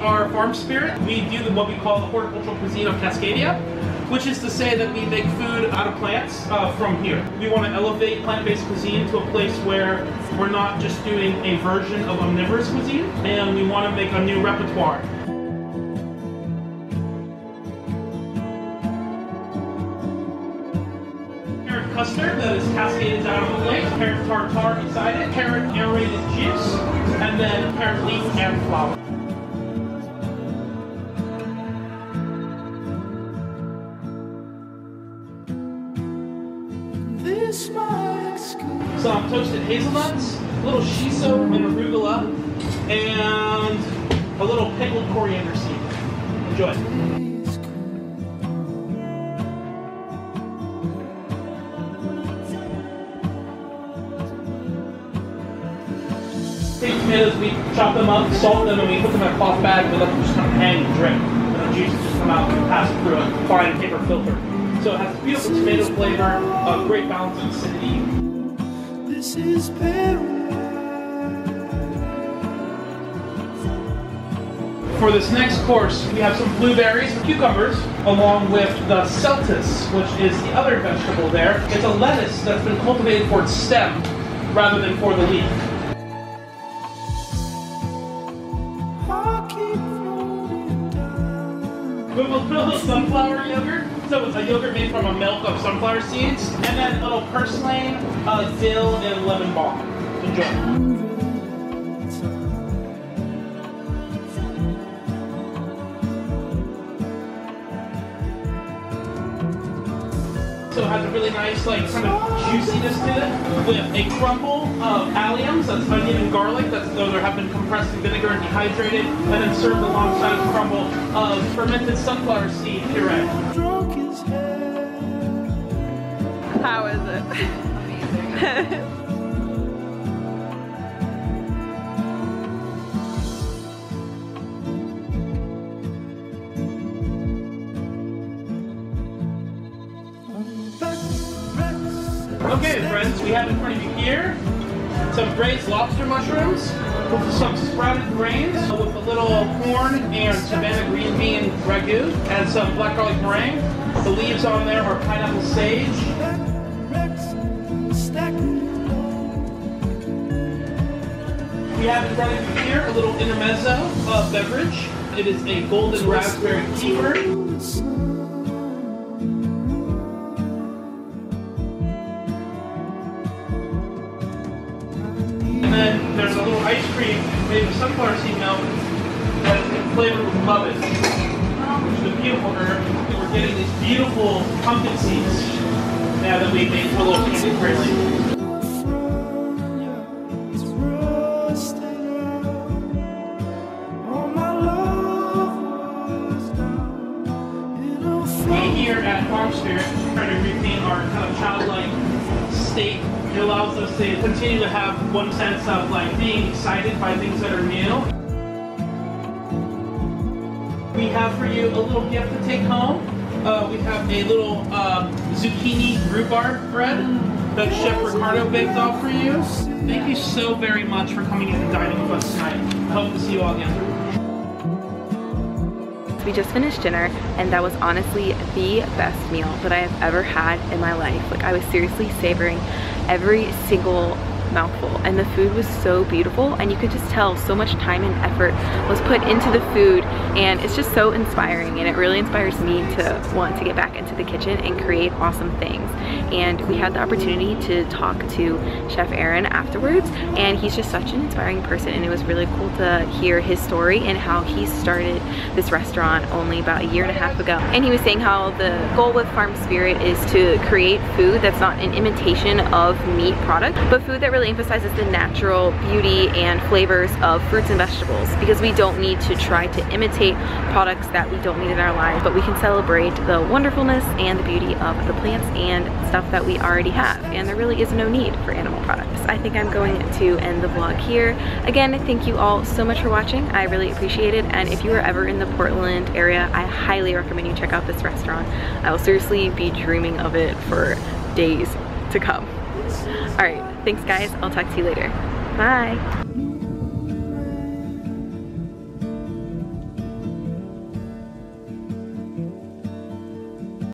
our farm spirit. We do what we call the horticultural cuisine of Cascadia, which is to say that we make food out of plants uh, from here. We want to elevate plant-based cuisine to a place where we're not just doing a version of omnivorous cuisine, and we want to make a new repertoire. Carrot custard that is cascaded down on the plate, carrot tartar beside it, carrot aerated juice, and then carrot leaf and flower. Some toasted hazelnuts, a little shiso and arugula, and a little pickled coriander seed. Enjoy. Take tomatoes, we chop them up, salt them, and we put them in a cloth bag we let them just kind of hang and drip. And the juices just come out and pass through a fine paper filter. So it has beautiful tomato flavor, a great balance of acidity. This is paradise. For this next course, we have some blueberries and cucumbers, along with the celtuce, which is the other vegetable there. It's a lettuce that's been cultivated for its stem rather than for the leaf. I keep floating down. We will put a little sunflower yogurt. So it's a yogurt made from a milk of sunflower seeds, and then a little purslane, uh, dill, and lemon balm. Enjoy. So it has a really nice, like, kind of juiciness to it, with a crumble of alliums, that's onion and garlic, that's those are, have been compressed in vinegar and dehydrated, and then served alongside a crumble of fermented sunflower seed puree. How is it? Okay, friends, we have in front of you here some braised lobster mushrooms with some sprouted grains uh, with a little corn and Savannah green bean ragu and some black garlic meringue. The leaves on there are pineapple sage. We have of you here a little intermezzo uh, beverage. It is a golden raspberry kefir. And then there's a little ice cream made with sunflower seed milk that is flavored with lovage, which is a beautiful herb. And We're getting these beautiful pumpkin seeds now that we made a little candy greatly. Here at Farm Spirit try to retain our kind of childlike state. It allows us to continue to have one sense of like being excited by things that are new. We have for you a little gift to take home. Uh, we have a little uh, zucchini rhubarb bread that Chef Ricardo baked off for you. Thank you so very much for coming in and dining with us tonight. I hope to see you all again. We just finished dinner and that was honestly the best meal that I have ever had in my life. Like I was seriously savoring every single mouthful. And the food was so beautiful and you could just tell so much time and effort was put into the food and it's just so inspiring and it really inspires me to want to get back into the kitchen and create awesome things. And we had the opportunity to talk to Chef Aaron afterwards and he's just such an inspiring person and it was really cool to hear his story and how he started this restaurant only about a year and a half ago. And he was saying how the goal with Farm Spirit is to create food that's not an imitation of meat product but food that really emphasizes the natural beauty and flavors of fruits and vegetables because we don't need to try to imitate products that we don't need in our lives but we can celebrate the wonderfulness and the beauty of the plants and stuff that we already have and there really is no need for animal products. I think I'm going to end the vlog here. Again, thank you all so much for watching. I really appreciate it and if you are ever in the Portland area, I highly recommend you check out this restaurant. I will seriously be dreaming of it for days to come. All right, thanks guys. I'll talk to you later. Bye.